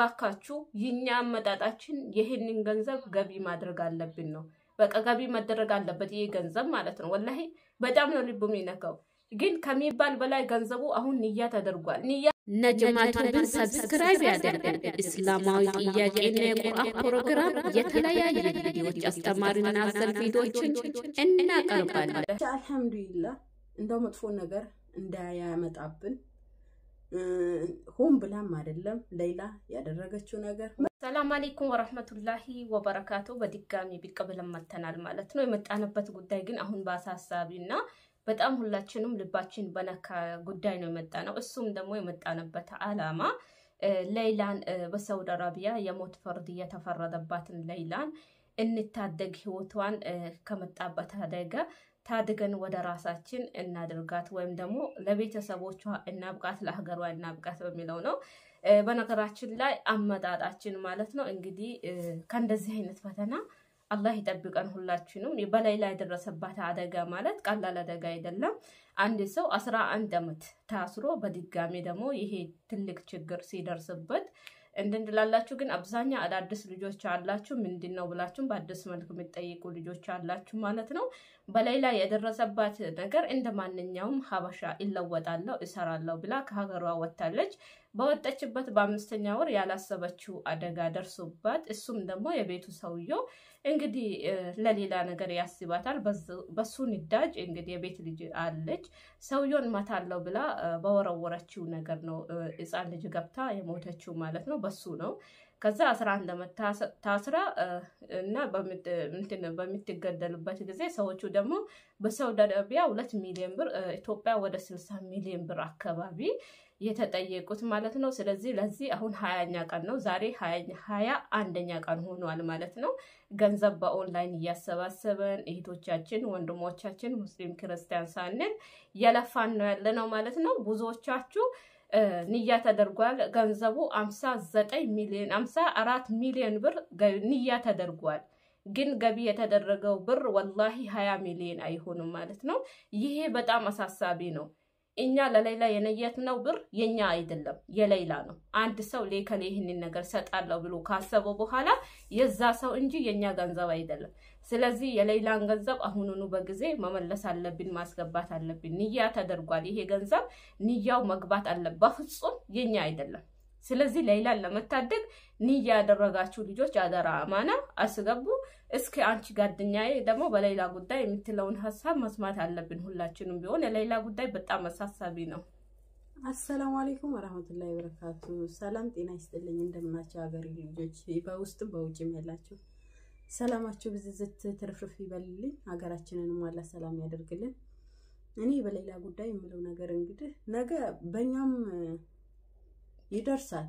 ባካችሁ የኛ አመጣጣችን ይህንን ገንዘብ ገቢ ማድረግ አለብን ነው። በቃ ገቢ መደረግ አለበት ይሄ ገንዘብ ማለት ነው። ወላሂ በጣም ነው ልቡ የሚነካው። ግን ከሚባል በላይ ገንዘቡ አሁን ንያ ተደርጓል። ንያ ነጅማ ቲዩብን subscribe ያደርጉ። እስላማዊ ጥያቄና የቁርአን ፕሮግራም፣ የተለያዩ ቪዲዮዎች፣ አስተማሪና አዘል ቪዲዮዎችን እናቀርባለን። አልሐምዱሊላህ እንደው መጥፎ ነገር እንዳያመጣብን ሆን ብላም አይደለም ሌላ ያደረገችው ነገር ሰላም አሌይኩም ወረህመቱላሂ ወበረካቱ። በድጋሚ ብቅ ብለን መተናል ማለት ነው። የመጣንበት ጉዳይ ግን አሁን በአሳሳቢ እና በጣም ሁላችንም ልባችን በነካ ጉዳይ ነው የመጣ ነው። እሱም ደግሞ የመጣንበት አላማ ሌይላን በሳውዲ አረቢያ የሞት ፍርድ የተፈረደባትን ሌይላን እንታደግ፣ ህይወቷን ከመጣበት አደጋ ታድገን ወደ ራሳችን እናድርጋት ወይም ደግሞ ለቤተሰቦቿ እናብቃት፣ ለሀገሯ እናብቃት በሚለው ነው። በነገራችን ላይ አመጣጣችን ማለት ነው እንግዲህ ከእንደዚህ አይነት ፈተና አላህ ይጠብቀን ሁላችንም። በሌላ የደረሰባት አደጋ ማለት ቀላል አደጋ አይደለም። አንድ ሰው አስራ አንድ አመት ታስሮ በድጋሚ ደግሞ ይሄ ትልቅ ችግር ሲደርስበት እንድንላላችሁ ግን አብዛኛ አዳዲስ ልጆች አላችሁ። ምንድን ነው ብላችሁም በአዲስ መልክ የምትጠይቁ ልጆች አላችሁ ማለት ነው። በሌላ የደረሰባት ነገር እንደ ማንኛውም ሀበሻ ይለወጣለሁ እሰራለሁ ብላ ከሀገሯ ወጥታለች። በወጣችበት በአምስተኛ ወር ያላሰበችው አደጋ ደርሶባት እሱም ደግሞ የቤቱ ሰውየው እንግዲህ ለሌላ ነገር ያስባታል። በሱ ንዳጅ እንግዲህ የቤት ልጅ አለች ሰውየውን መታለው ብላ በወረወረችው ነገር ነው ሕፃን ልጅ ገብታ የሞተችው ማለት ነው። በሱ ነው። ከዛ አስራ አንድ ዓመት ታስራ እና በምትገደሉበት ጊዜ ሰዎቹ ደግሞ በሳውዲ አረቢያ ሁለት ሚሊዮን ብር ኢትዮጵያ ወደ ስልሳ ሚሊዮን ብር አካባቢ የተጠየቁት ማለት ነው። ስለዚህ ለዚህ አሁን ሀያኛ ቀን ነው ዛሬ ሀያ አንደኛ ቀን ሆኗል ማለት ነው። ገንዘብ በኦንላይን እያሰባሰበን እህቶቻችን፣ ወንድሞቻችን ሙስሊም ክርስቲያን ሳንል የለፋን ነው ያለ ነው ማለት ነው። ብዙዎቻችሁ ንያ ተደርጓል። ገንዘቡ አምሳ ዘጠኝ ሚሊዮን አምሳ አራት ሚሊዮን ብር ንያ ተደርጓል። ግን ገቢ የተደረገው ብር ወላሂ ሀያ ሚሊዮን አይሆንም ማለት ነው። ይሄ በጣም አሳሳቢ ነው። እኛ ለሌላ የነየትነው ብር የኛ አይደለም፣ የሌላ ነው። አንድ ሰው ሌከሌ ይህንን ነገር ሰጣለሁ ብሎ ካሰበው በኋላ የዛ ሰው እንጂ የኛ ገንዘብ አይደለም። ስለዚህ የሌላን ገንዘብ አሁኑኑ በጊዜ መመለስ አለብን፣ ማስገባት አለብን። ንያ ተደርጓል። ይሄ ገንዘብ ንያው መግባት አለ። በፍጹም የኛ አይደለም። ስለዚህ ሌላን ለመታደግ ንያ ያደረጋችሁ ልጆች አደራ አማና አስገቡ። እስኪ አንቺ ጓደኛዬ ደግሞ በሌላ ጉዳይ የምትለውን ሀሳብ መስማት አለብን። ሁላችንም ቢሆን የሌላ ጉዳይ በጣም አሳሳቢ ነው። አሰላሙ አሌይኩም ወረህመቱላሂ ወበረካቱ። ሰላም ጤና ይስጥልኝ። እንደምናቸው ሀገሬ ልጆች በውስጥም በውጭም ያላችሁ ሰላማችሁ ብዝዝት ትርፍርፍ ይበልልኝ። ሀገራችንንም አላህ ሰላም ያደርግልን። እኔ በሌላ ጉዳይ የምለው ነገር እንግዲህ ነገ በእኛም ይደርሳል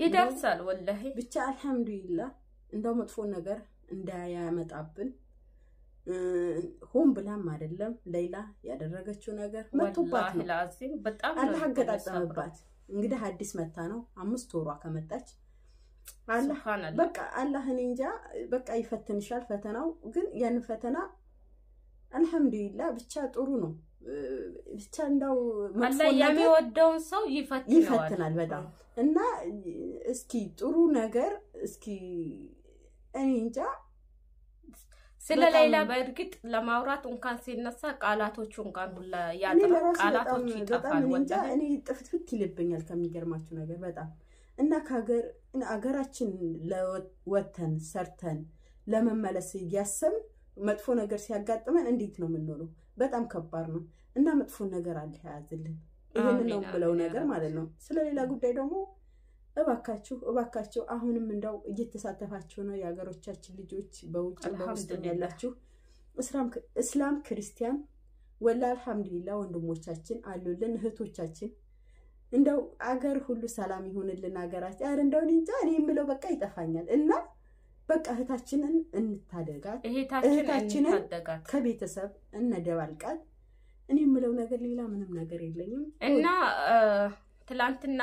ይደርሳል። ወላሂ ብቻ አልሐምዱሊላህ እንደው መጥፎ ነገር እንዳያመጣብን ሆን ብላም አይደለም ሌላ ያደረገችው ነገር መጡባት ነው። በጣም አላህ አገጣጠመባት። እንግዲህ አዲስ መታ ነው አምስት ወሯ ከመጣች አላህ በቃ አላህ እኔ እንጃ በቃ ይፈትንሻል። ፈተናው ግን ያን ፈተና አልሐምዱሊላህ ብቻ ጥሩ ነው። ብቻ እንዳው የሚወደውን ሰው ይፈትናል በጣም እና እስኪ ጥሩ ነገር እስኪ እኔ እንጃ ስለ ሌላ በእርግጥ ለማውራት እንኳን ሲነሳ ቃላቶቹ እንኳን ሁላ ያጥራል። ቃላቶቹ ይጠፋል። እኔ ጥፍትፍት ይልብኛል ከሚገርማችሁ ነገር በጣም እና ከሀገር አገራችን ለወተን ሰርተን ለመመለስ እያሰብን መጥፎ ነገር ሲያጋጥመን እንዴት ነው የምንኖረው? በጣም ከባድ ነው እና መጥፎ ነገር አለ ያዝልን። ይህንን ነው የምለው ነገር ማለት ነው። ስለሌላ ጉዳይ ደግሞ እባካችሁ እባካችሁ አሁንም እንደው እየተሳተፋችሁ ነው የሀገሮቻችን ልጆች በውጭ በውስጥ ያላችሁ እስላም ክርስቲያን ወላ አልሐምዱሊላ ወንድሞቻችን አሉልን እህቶቻችን እንደው አገር ሁሉ ሰላም ይሁንልን ሀገራችን። ኧረ እንደው እንጃ እኔ የምለው በቃ ይጠፋኛል እና በቃ እህታችንን እንታደጋት፣ እህታችንን ከቤተሰብ እነደባልቃት። እኔ የምለው ነገር ሌላ ምንም ነገር የለኝም እና ትላንትና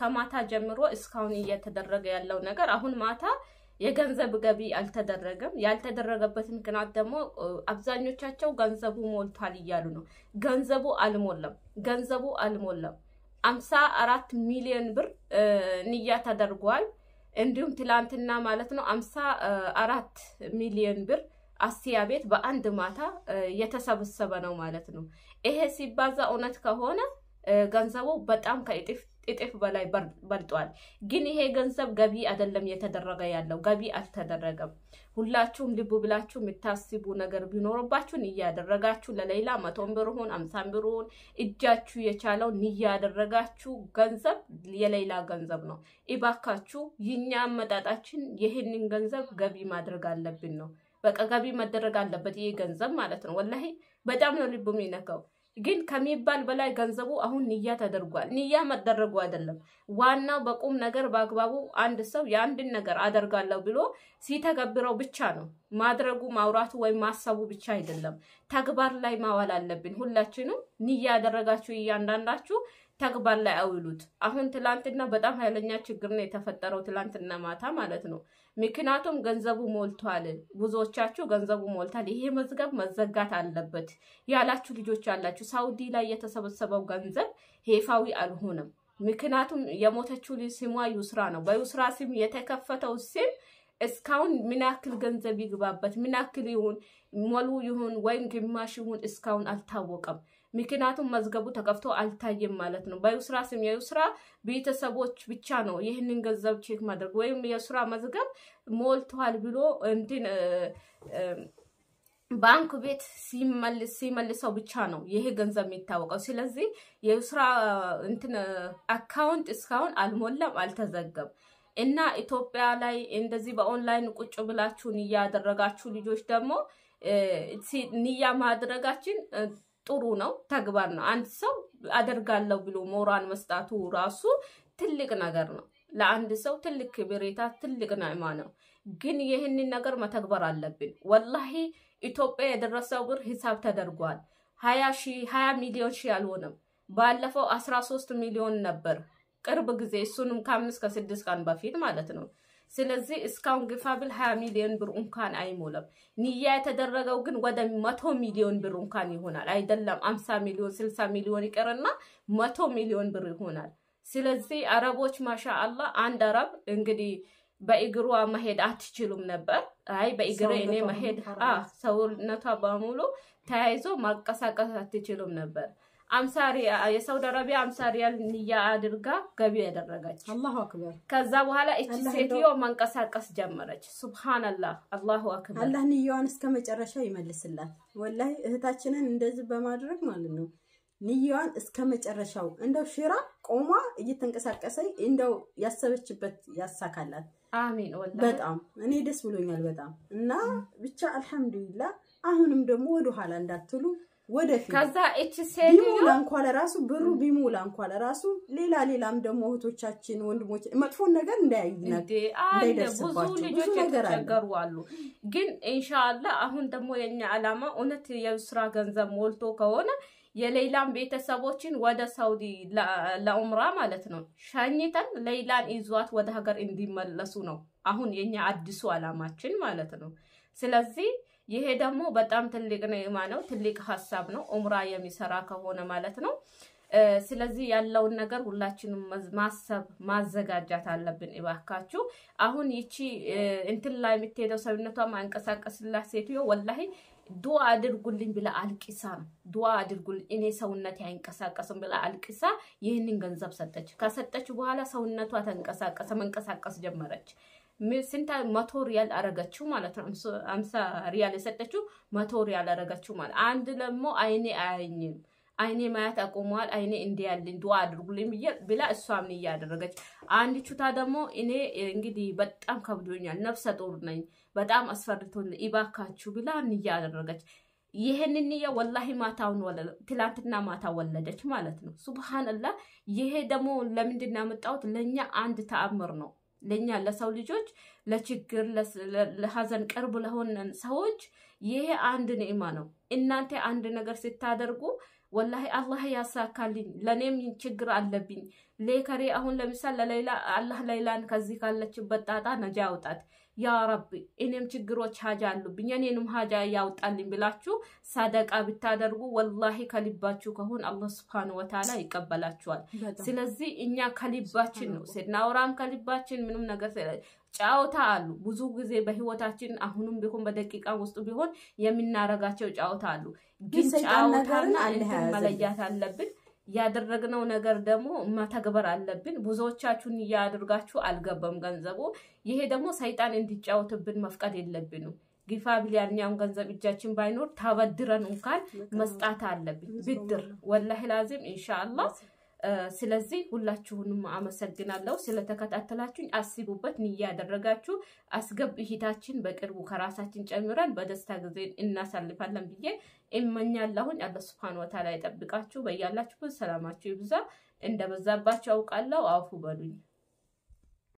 ከማታ ጀምሮ እስካሁን እየተደረገ ያለው ነገር አሁን ማታ የገንዘብ ገቢ አልተደረገም። ያልተደረገበት ምክንያት ደግሞ አብዛኞቻቸው ገንዘቡ ሞልቷል እያሉ ነው። ገንዘቡ አልሞላም። ገንዘቡ አልሞላም። አምሳ አራት ሚሊዮን ብር ንያ ተደርጓል። እንዲሁም ትላንትና ማለት ነው አምሳ አራት ሚሊዮን ብር አስያ ቤት በአንድ ማታ የተሰበሰበ ነው ማለት ነው። ይሄ ሲባዛ እውነት ከሆነ ገንዘቡ በጣም ከእጥፍ እጥፍ በላይ በልጧል። ግን ይሄ ገንዘብ ገቢ አይደለም የተደረገ ያለው ገቢ አልተደረገም። ሁላችሁም ልቡ ብላችሁ የምታስቡ ነገር ቢኖርባችሁ ንያ ያደረጋችሁ ለሌላ መቶም ብር ሁን አምሳም ብር ሁን እጃችሁ የቻለው ንያ ያደረጋችሁ ገንዘብ የሌላ ገንዘብ ነው። ኢባካችሁ ይኛ አመጣጣችን ይህንን ገንዘብ ገቢ ማድረግ አለብን ነው። በቃ ገቢ መደረግ አለበት ይህ ገንዘብ ማለት ነው። ወላሂ በጣም ነው ልቡ የሚነካው። ግን ከሚባል በላይ ገንዘቡ አሁን ንያ ተደርጓል። ንያ መደረጉ አይደለም ዋናው በቁም ነገር በአግባቡ አንድ ሰው የአንድን ነገር አደርጋለሁ ብሎ ሲተገብረው ብቻ ነው። ማድረጉ ማውራቱ ወይም ማሰቡ ብቻ አይደለም፣ ተግባር ላይ ማዋል አለብን። ሁላችንም ንያ ያደረጋችሁ እያንዳንዳችሁ ተግባር ላይ አውሉት። አሁን ትላንትና በጣም ኃይለኛ ችግር ነው የተፈጠረው፣ ትላንትና ማታ ማለት ነው። ምክንያቱም ገንዘቡ ሞልቷል። ብዙዎቻችሁ ገንዘቡ ሞልቷል፣ ይሄ መዝገብ መዘጋት አለበት ያላችሁ ልጆች አላችሁ። ሳውዲ ላይ የተሰበሰበው ገንዘብ ሄፋዊ አልሆነም። ምክንያቱም የሞተችው ልጅ ስሟ ዩስራ ነው። በዩስራ ስም የተከፈተው ስም እስካሁን ምን ያክል ገንዘብ ይግባበት ምን ያክል ይሁን ሞሉ ይሁን ወይም ግማሽ ይሁን እስካሁን አልታወቀም። ምክንያቱም መዝገቡ ተከፍቶ አልታየም ማለት ነው። በዩስራ ስም የዩስራ ቤተሰቦች ብቻ ነው ይህንን ገንዘብ check ማድረግ ወይም የዩስራ መዝገብ ሞልቷል ብሎ እንትን ባንክ ቤት ሲመልሰው ብቻ ነው ይሄ ገንዘብ የሚታወቀው። ስለዚህ የዩስራ እንትን account እስካሁን አልሞላም፣ አልተዘጋም እና ኢትዮጵያ ላይ እንደዚህ በኦንላይን ቁጭ ብላችሁ ንያ ያደረጋችሁ ልጆች ደግሞ ንያ ማድረጋችን ጥሩ ነው፣ ተግባር ነው። አንድ ሰው አደርጋለሁ ብሎ ሞራል መስጠቱ ራሱ ትልቅ ነገር ነው። ለአንድ ሰው ትልቅ ክብሬታ፣ ትልቅ ናዕማ ነው። ግን ይህንን ነገር መተግበር አለብን። ወላሂ ኢትዮጵያ የደረሰው ብር ሂሳብ ተደርጓል። ሀያ ሚሊዮን ሺህ አልሆነም። ባለፈው አስራ ሶስት ሚሊዮን ነበር ቅርብ ጊዜ እሱንም ከአምስት ከስድስት ቀን በፊት ማለት ነው። ስለዚህ እስካሁን ግፋ ብል ሀያ ሚሊዮን ብር እንኳን አይሞላም። ንያ የተደረገው ግን ወደ መቶ ሚሊዮን ብር እንኳን ይሆናል። አይደለም አምሳ ሚሊዮን ስልሳ ሚሊዮን ይቀርና መቶ ሚሊዮን ብር ይሆናል። ስለዚህ አረቦች ማሻ አላህ አንድ አረብ እንግዲህ በእግሯ መሄድ አትችሉም ነበር። አይ በእግሬ እኔ መሄድ ሰውነቷ በሙሉ ተያይዞ ማንቀሳቀስ አትችሉም ነበር። አምሳሪያ የሳውዲ አረቢያ አምሳ ሪያል ንያ አድርጋ ገቢ ያደረገች። አላሁ አክበር። ከዛ በኋላ እቺ ሴትዮ መንቀሳቀስ ጀመረች። ሱብሃንአላህ አላሁ አክበር። አላህ ንያዋን እስከ መጨረሻ ይመልስላት። ወላሂ እህታችንን እንደዚህ በማድረግ ማለት ነው ንያዋን እስከ መጨረሻው እንደው ሽራ ቆማ እየተንቀሳቀሰች እንደው ያሰበችበት ያሳካላት። አሚን ወላሂ በጣም እኔ ደስ ብሎኛል በጣም እና ብቻ አልሐምዱሊላህ። አሁንም ደግሞ ወደኋላ እንዳትሉ ወደፊት ከዛ እቺ ቢሞላ እንኳ ለራሱ ብሩ ቢሞላ እንኳ ለራሱ ሌላ ሌላም ደግሞ እህቶቻችን ወንድሞች መጥፎን ነገር እንዳይደርስባቸው ብዙ ልጆች ነገር አሉ። ግን ኢንሻአላህ አሁን ደግሞ የኛ ዓላማ እውነት የስራ ገንዘብ ሞልቶ ከሆነ የሌላን ቤተሰቦችን ወደ ሳውዲ ለኡምራ ማለት ነው ሸኝተን ሌላን ይዟት ወደ ሀገር እንዲመለሱ ነው አሁን የኛ አዲሱ ዓላማችን ማለት ነው። ስለዚህ ይሄ ደግሞ በጣም ትልቅ ኒዕማ ነው፣ ትልቅ ሀሳብ ነው። ኡምራ የሚሰራ ከሆነ ማለት ነው። ስለዚህ ያለውን ነገር ሁላችንም ማሰብ ማዘጋጃት አለብን። እባካችሁ አሁን ይቺ እንትን ላይ የምትሄደው ሰውነቷ ማንቀሳቀስላት ሴትዮ ወላሂ ዱዓ አድርጉልኝ ብላ አልቂሳ ነው። ዱዓ አድርጉልኝ እኔ ሰውነት አይንቀሳቀስም ብላ አልቂሳ ይህንን ገንዘብ ሰጠች። ከሰጠች በኋላ ሰውነቷ ተንቀሳቀሰ፣ መንቀሳቀስ ጀመረች። ስንት መቶ ሪያል አረገችው ማለት ነው። አምሳ ሪያል የሰጠችው መቶ ሪያል አረገችው ማለት አንድ ደግሞ አይኔ አያኝም አይኔ ማየት አቁመዋል። አይኔ እንዲ ያለኝ ዱዓ አድርጉልኝ ብላ እሷም ንያ ያደረገች። አንድ ቹታ ደግሞ እኔ እንግዲህ በጣም ከብዶኛል፣ ነፍሰ ጡር ነኝ፣ በጣም አስፈርቶኝ ይባካችሁ ብላ ንያ ያደረገች። ይህንን ንያ ወላሂ ማታውን ወለደ፣ ትላንትና ማታ ወለደች ማለት ነው። ሱብሃንአላህ። ይሄ ደግሞ ለምንድን ያመጣሁት? ለእኛ አንድ ተአምር ነው። ለእኛ ለሰው ልጆች ለችግር ለሀዘን ቅርብ ለሆነን ሰዎች ይሄ አንድ ኒዕማ ነው። እናንተ አንድ ነገር ስታደርጉ ወላሂ አላህ ያሳካልኝ፣ ለእኔም ችግር አለብኝ ሌከሬ አሁን ለምሳሌ ለሌላ አላህ ሌላን ከዚህ ካለችበት ጣጣ ነጃ ያውጣት። ያ ረቢ እኔም ችግሮች ሀጃ አሉብኝ እኔንም ሀጃ ያውጣልኝ ብላችሁ ሳደቃ ብታደርጉ ወላሂ ከልባችሁ ከሆን አላህ ስብሓን ወተዓላ ይቀበላችኋል። ስለዚህ እኛ ከልባችን ነው ስናወራም ከልባችን ምንም ነገር ጫወታ አሉ። ብዙ ጊዜ በህይወታችን አሁንም ቢሆን በደቂቃ ውስጥ ቢሆን የምናረጋቸው ጫወታ አሉ። ግን ጫወታና እንትን መለያት አለብን። ያደረግነው ነገር ደግሞ መተግበር አለብን። ብዙዎቻችሁን እያደርጋችሁ አልገባም ገንዘቡ። ይሄ ደግሞ ሰይጣን እንዲጫወትብን መፍቀድ የለብንም። ግፋ ቢል ያኛውን ገንዘብ እጃችን ባይኖር ተበድረን እንኳን መስጣት አለብን ብድር ወላሂ ላዚም ኢንሻአላህ። ስለዚህ ሁላችሁንም አመሰግናለሁ ስለተከታተላችሁኝ። አስቡበት፣ ንያ ያደረጋችሁ አስገብ እህታችን በቅርቡ ከራሳችን ጨምረን በደስታ ጊዜ እናሳልፋለን ብዬ እመኛለሁኝ። አላህ ሱብሃነሁ ወተዓላ ይጠብቃችሁ። በያላችሁበት ሰላማችሁ ይብዛ። እንደበዛባችሁ አውቃለሁ። አፉ በሉኝ።